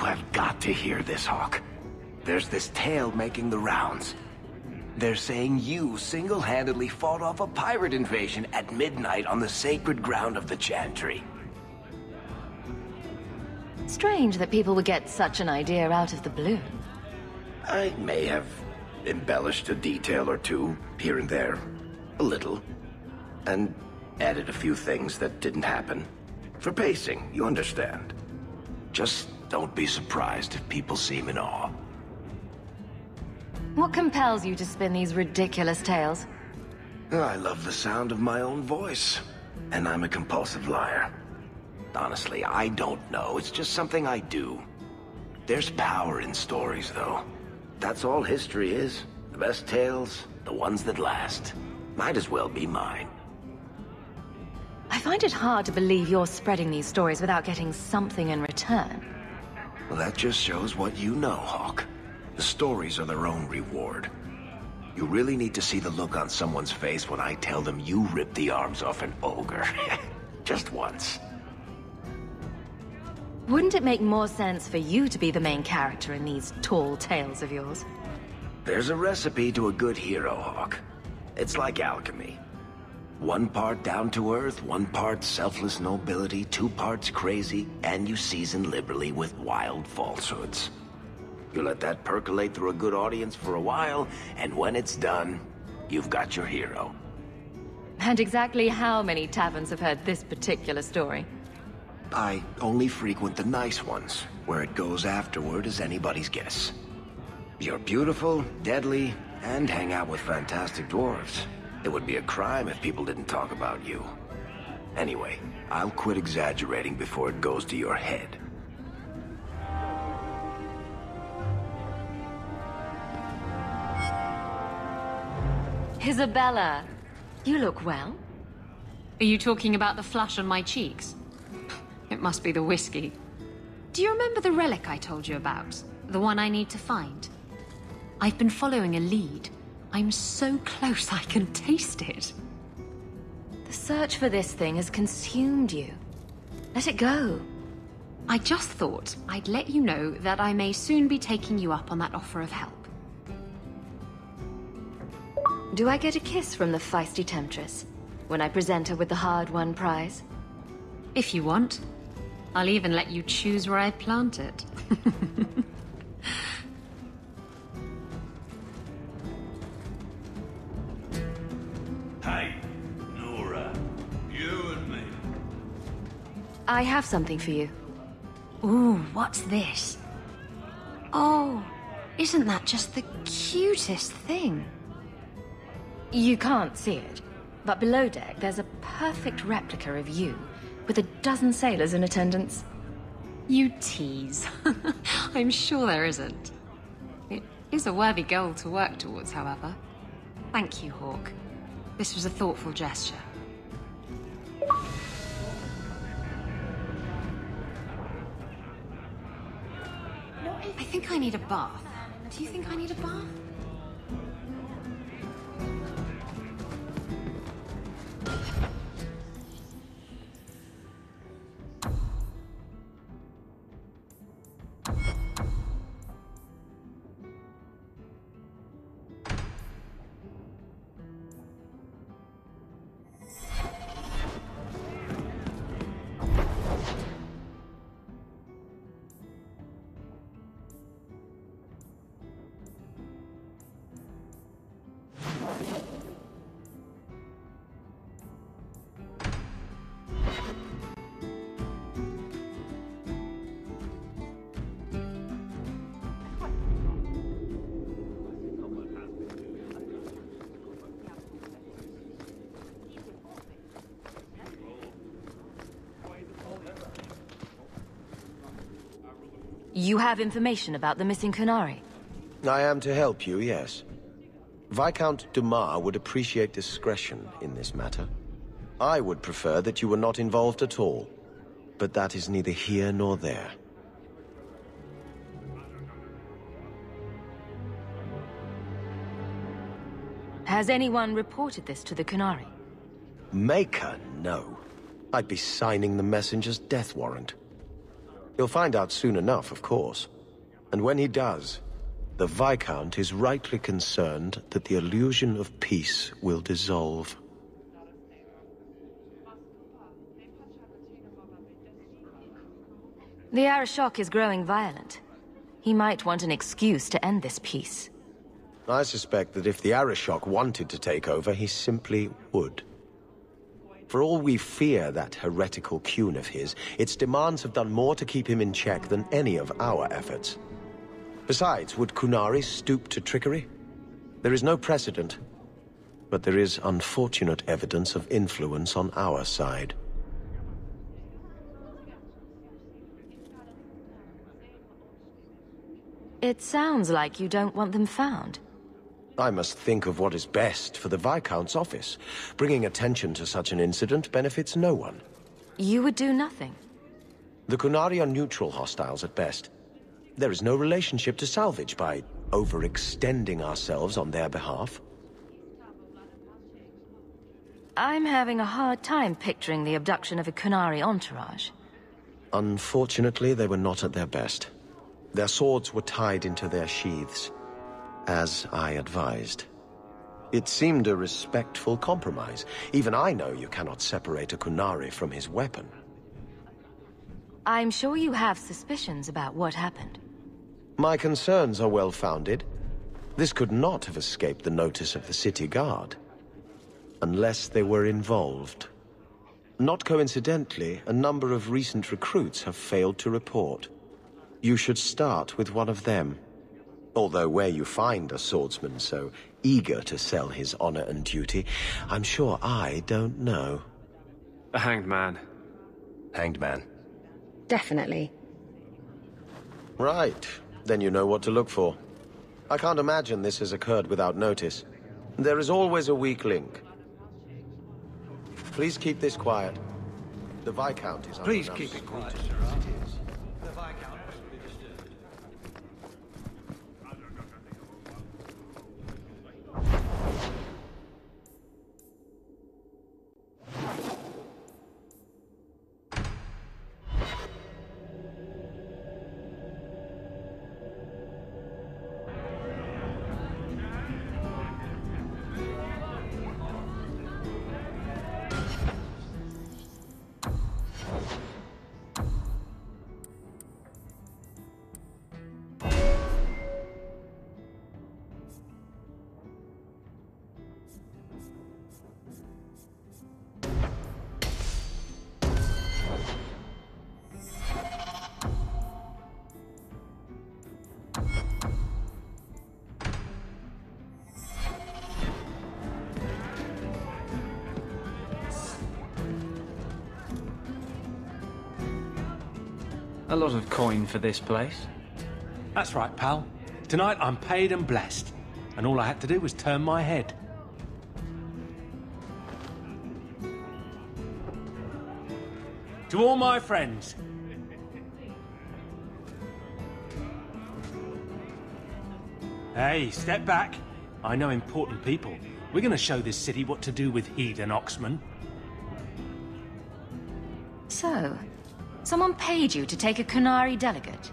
You have got to hear this, Hawke. There's this tale making the rounds. They're saying you single-handedly fought off a pirate invasion at midnight on the sacred ground of the Chantry. Strange that people would get such an idea out of the blue. I may have embellished a detail or two, here and there. A little. And added a few things that didn't happen. For pacing, you understand. Just don't be surprised if people seem in awe. What compels you to spin these ridiculous tales? I love the sound of my own voice. And I'm a compulsive liar. Honestly, I don't know. It's just something I do. There's power in stories, though. That's all history is. The best tales, the ones that last. Might as well be mine. I find it hard to believe you're spreading these stories without getting something in return. Well, that just shows what you know, Hawke. The stories are their own reward. You really need to see the look on someone's face when I tell them you ripped the arms off an ogre. just once. Wouldn't it make more sense for you to be the main character in these tall tales of yours? There's a recipe to a good hero, Hawke. It's like alchemy. One part down to earth, one part selfless nobility, two parts crazy, and you season liberally with wild falsehoods. You let that percolate through a good audience for a while, and when it's done, you've got your hero. And exactly how many taverns have heard this particular story? I only frequent the nice ones. Where it goes afterward is anybody's guess. You're beautiful, deadly, and hang out with fantastic dwarves. It would be a crime if people didn't talk about you. Anyway, I'll quit exaggerating before it goes to your head. Isabela, you look well. Are you talking about the flush on my cheeks? It must be the whiskey. Do you remember the relic I told you about? The one I need to find? I've been following a lead. I'm so close I can taste it. The search for this thing has consumed you. Let it go. I just thought I'd let you know that I may soon be taking you up on that offer of help. Do I get a kiss from the feisty temptress when I present her with the hard-won prize? If you want. I'll even let you choose where I plant it. I have something for you. Ooh, what's this? Oh, isn't that just the cutest thing? You can't see it, but below deck there's a perfect replica of you, with a dozen sailors in attendance. You tease. I'm sure there isn't. It is a worthy goal to work towards, however. Thank you, Hawke. This was a thoughtful gesture. Think I need a bath. Do you think I need a bath? You have information about the missing Qunari? I am to help you, yes. Viscount Dumar would appreciate discretion in this matter. I would prefer that you were not involved at all. But that is neither here nor there. Has anyone reported this to the Qunari? Maker, no. I'd be signing the messenger's death warrant. He'll find out soon enough, of course. And when he does, the Viscount is rightly concerned that the illusion of peace will dissolve. The Arishok is growing violent. He might want an excuse to end this peace. I suspect that if the Arishok wanted to take over, he simply would. For all we fear that heretical Qun of his, its demands have done more to keep him in check than any of our efforts. Besides, would Qunari stoop to trickery? There is no precedent, but there is unfortunate evidence of influence on our side. It sounds like you don't want them found. I must think of what is best for the Viscount's office. Bringing attention to such an incident benefits no one. You would do nothing. The Qunari are neutral hostiles at best. There is no relationship to salvage by overextending ourselves on their behalf. I'm having a hard time picturing the abduction of a Qunari entourage. Unfortunately, they were not at their best. Their swords were tied into their sheaths, as I advised. It seemed a respectful compromise. Even I know you cannot separate a Qunari from his weapon. I'm sure you have suspicions about what happened. My concerns are well-founded. This could not have escaped the notice of the city guard. Unless they were involved. Not coincidentally, a number of recent recruits have failed to report. You should start with one of them. Although where you find a swordsman so eager to sell his honor and duty, I'm sure I don't know. A hanged man. Hanged man. Definitely. Right. Then you know what to look for. I can't imagine this has occurred without notice. There is always a weak link. Please keep this quiet. The Viscount is Please keep it quiet, lot of coin for this place. That's right, pal. Tonight I'm paid and blessed. And all I had to do was turn my head. To all my friends. Hey, step back. I know important people. We're gonna show this city what to do with heathen and someone paid you to take a Qunari delegate?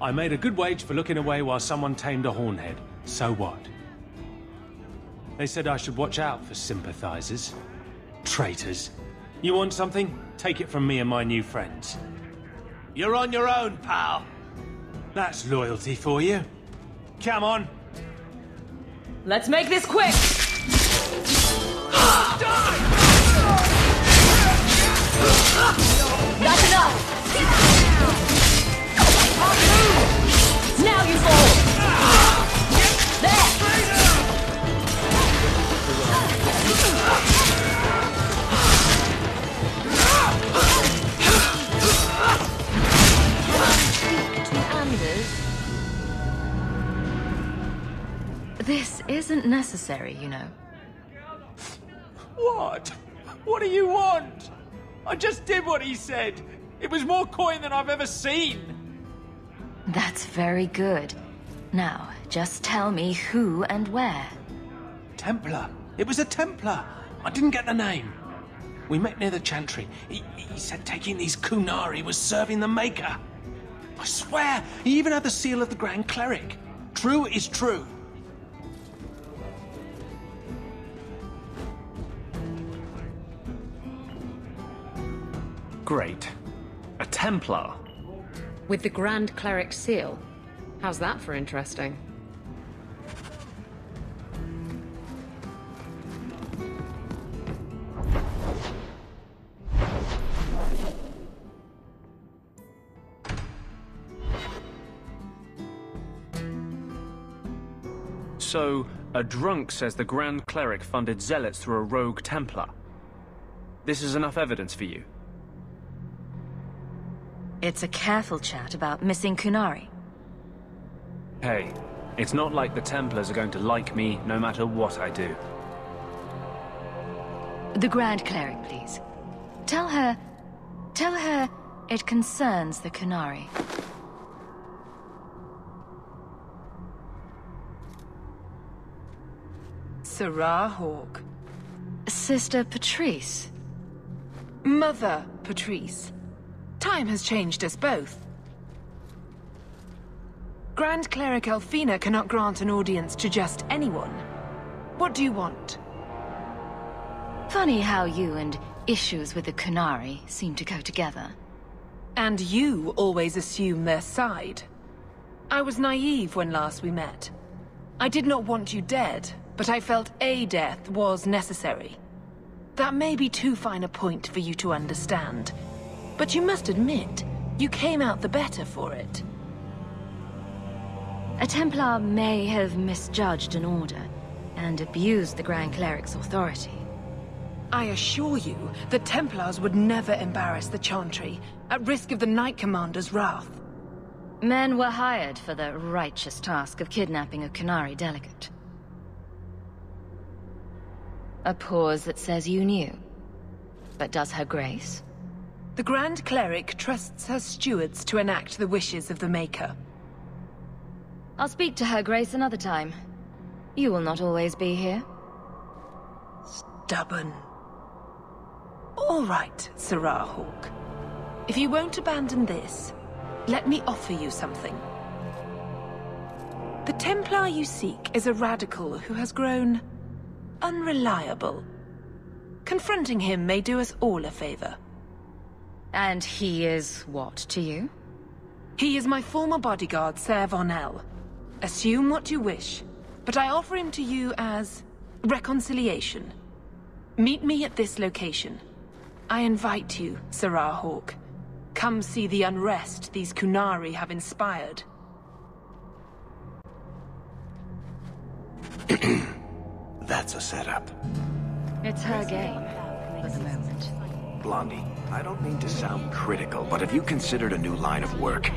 I made a good wage for looking away while someone tamed a hornhead. So what? They said I should watch out for sympathizers. Traitors. You want something? Take it from me and my new friends. You're on your own, pal. That's loyalty for you. Come on. Let's make this quick! That's enough! Now you fall! This isn't necessary, you know. What? What do you want? I just did what he said. It was more coin than I've ever seen. That's very good. Now, just tell me who and where. Templar. It was a Templar. I didn't get the name. We met near the Chantry. He, he said taking these Qunari was serving the Maker. I swear, he even had the seal of the Grand Cleric. True is true. Great. A Templar. With the Grand Cleric seal. How's that for interesting? So, a drunk says the Grand Cleric funded zealots through a rogue Templar. This is enough evidence for you. It's a careful chat about missing Qunari. Hey, it's not like the Templars are going to like me no matter what I do. The Grand Cleric, please. Tell her... Tell her it concerns the Qunari. Serah Hawke. Sister Petrice. Mother Petrice. Time has changed us both. Grand Cleric Elthina cannot grant an audience to just anyone. What do you want? Funny how you and issues with the Qunari seem to go together. And you always assume their side. I was naive when last we met. I did not want you dead, but I felt a death was necessary. That may be too fine a point for you to understand, but you must admit, you came out the better for it. A Templar may have misjudged an order, and abused the Grand Cleric's authority. I assure you, the Templars would never embarrass the Chantry, at risk of the Knight Commander's wrath. Men were hired for the righteous task of kidnapping a Qunari delegate. A pause that says you knew. But does her grace? The Grand Cleric trusts her stewards to enact the wishes of the Maker. I'll speak to her grace another time. You will not always be here. Stubborn. All right, Serah Hawke. If you won't abandon this, let me offer you something. The Templar you seek is a radical who has grown... unreliable. Confronting him may do us all a favor. And he is what to you? He is my former bodyguard, Ser Varnell. Assume what you wish, but I offer him to you as... reconciliation. Meet me at this location. I invite you, Serah Hawke. Come see the unrest these Qunari have inspired. That's a setup. It's her game, for the moment. Blondie, I don't mean to sound critical, but have you considered a new line of work?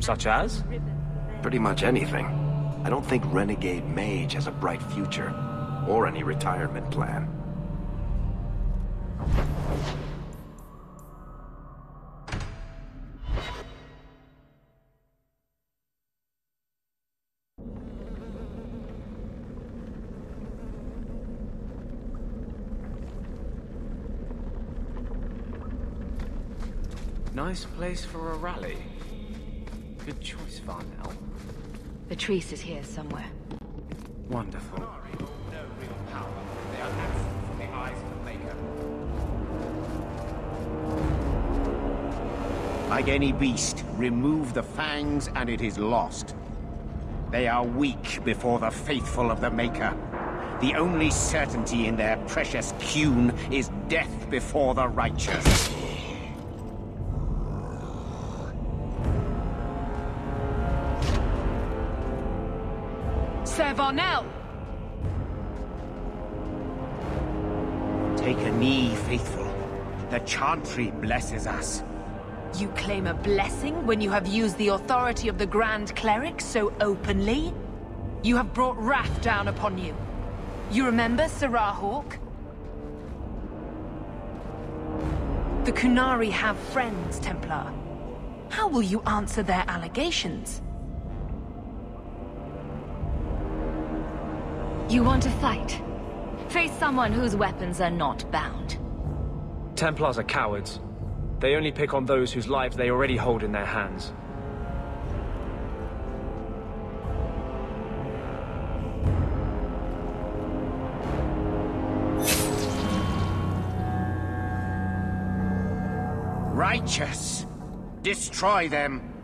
Such as? Pretty much anything. I don't think Renegade Mage has a bright future, or any retirement plan. Nice place for a rally. Good choice, Varnell. Petrice is here somewhere. Wonderful. Like any beast, remove the fangs and it is lost. They are weak before the faithful of the Maker. The only certainty in their precious Qun is death before the righteous. Chantry blesses us. You claim a blessing when you have used the authority of the Grand Cleric so openly? You have brought wrath down upon you. You remember Serah Hawke? The Qunari have friends, Templar. How will you answer their allegations? You want to fight? Face someone whose weapons are not bound. Templars are cowards. They only pick on those whose lives they already hold in their hands. Righteous! Destroy them!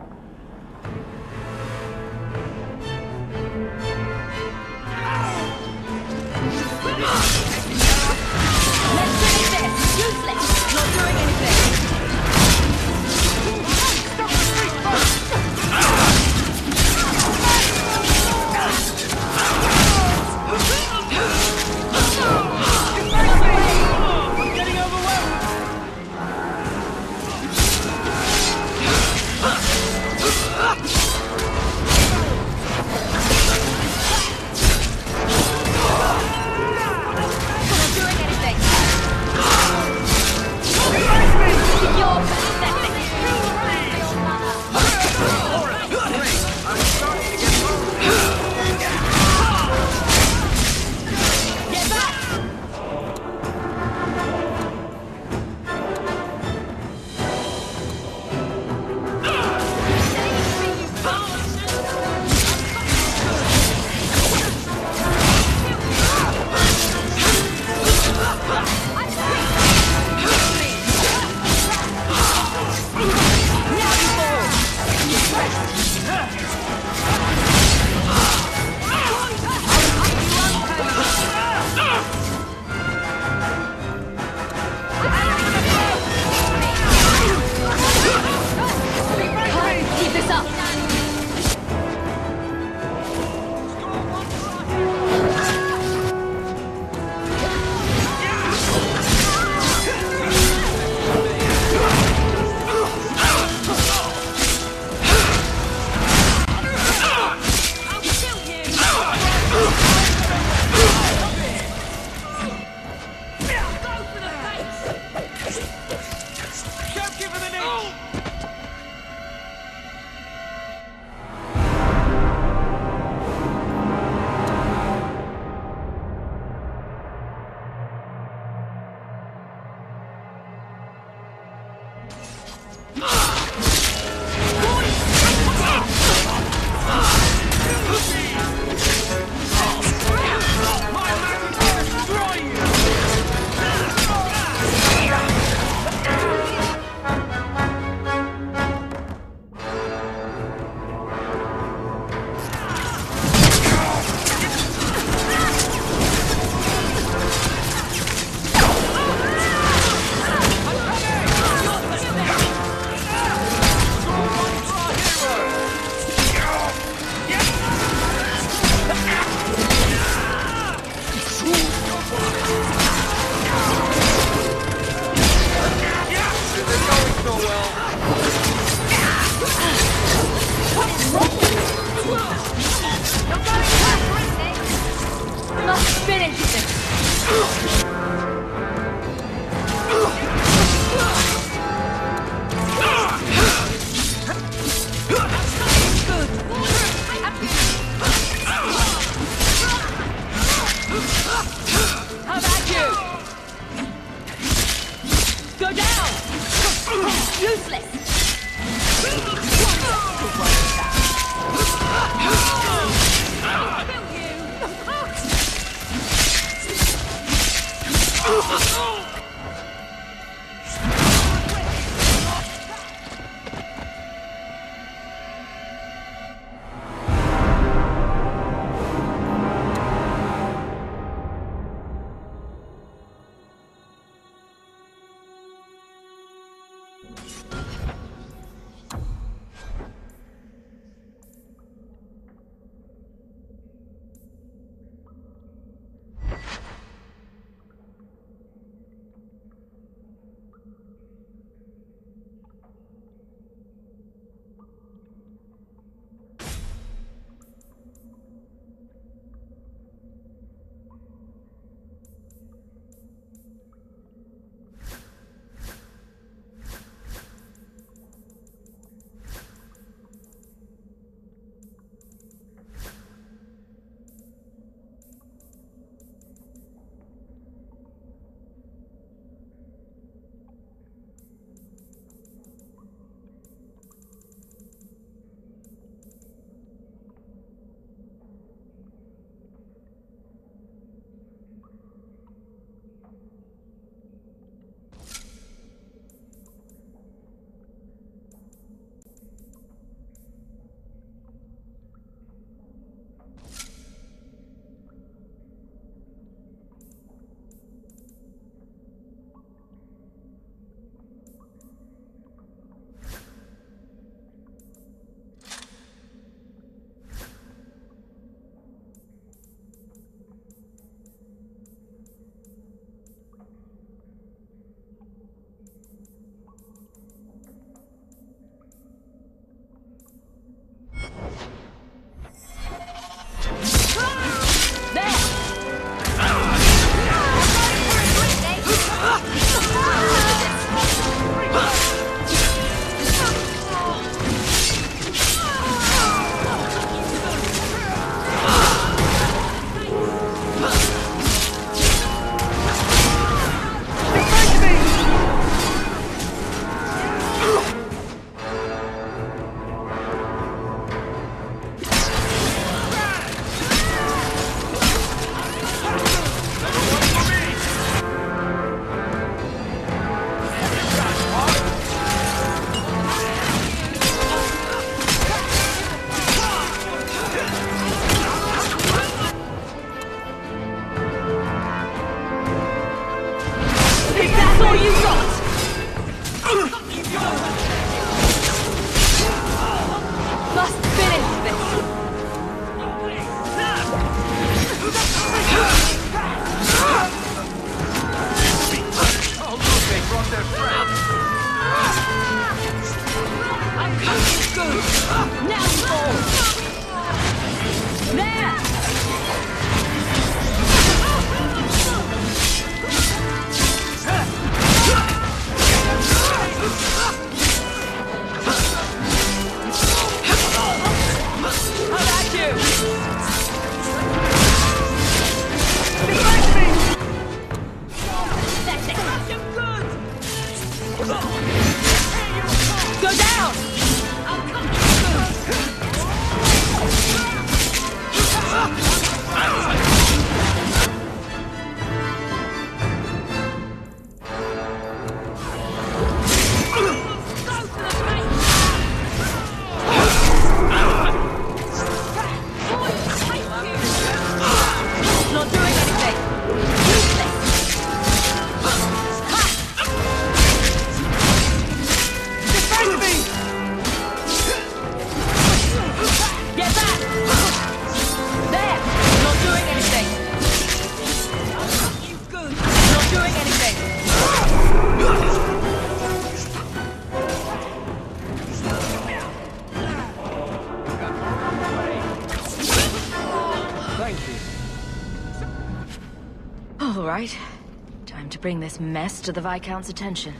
This mess to the Viscount's attention.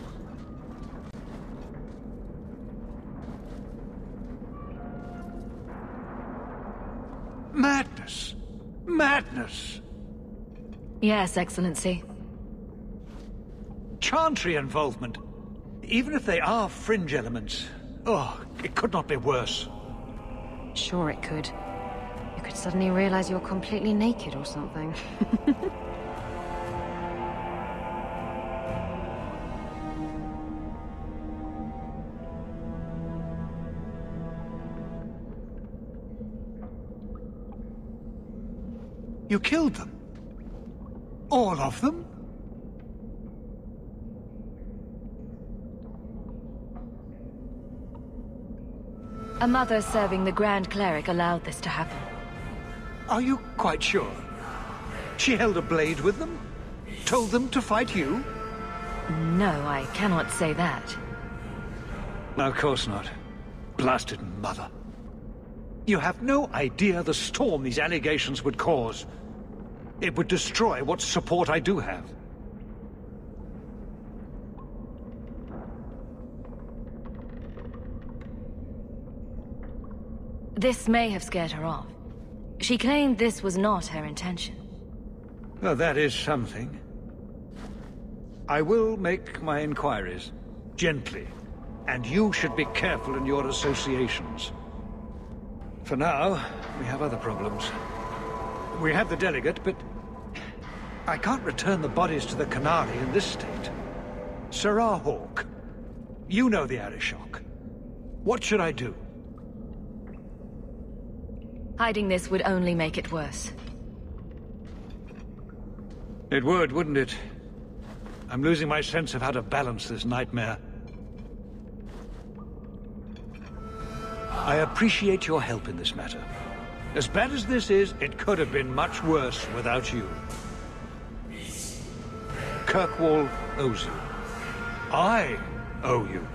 Madness! Madness! Yes, Excellency. Chantry involvement. Even if they are fringe elements. Oh, it could not be worse. Sure it could. You could suddenly realize you're completely naked or something. You killed them? All of them? A mother serving the Grand Cleric allowed this to happen. Are you quite sure? She held a blade with them? Told them to fight you? No, I cannot say that. Of course not. Blasted mother. You have no idea the storm these allegations would cause. It would destroy what support I do have. This may have scared her off. She claimed this was not her intention. Well, that is something. I will make my inquiries. Gently. And you should be careful in your associations. For now, we have other problems. We have the delegate, but... I can't return the bodies to the Qunari in this state. Serah Hawk, you know the Arishok. What should I do? Hiding this would only make it worse. It would, wouldn't it? I'm losing my sense of how to balance this nightmare. I appreciate your help in this matter. As bad as this is, it could have been much worse without you. Kirkwall owes you. I owe you.